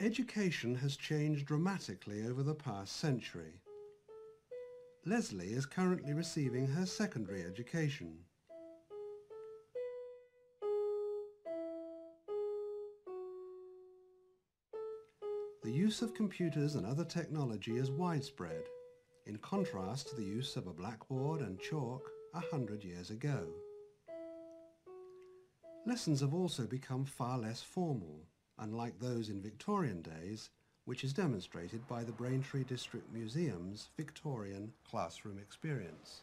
Education has changed dramatically over the past century. Leslie is currently receiving her secondary education. The use of computers and other technology is widespread, in contrast to the use of a blackboard and chalk a hundred years ago. Lessons have also become far less formal, unlike those in Victorian days, which is demonstrated by the Braintree District Museum's Victorian classroom experience.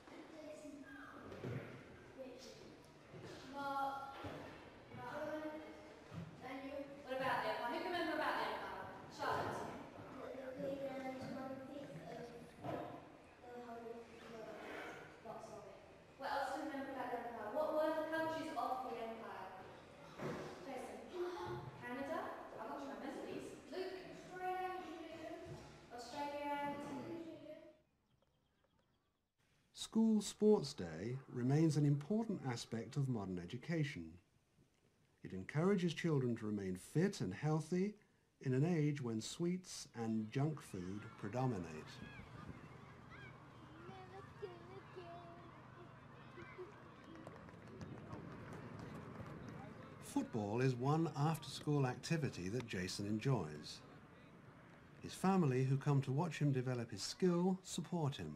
School Sports Day remains an important aspect of modern education. It encourages children to remain fit and healthy in an age when sweets and junk food predominate. Football is one after-school activity that Jason enjoys. His family, who come to watch him develop his skill, support him.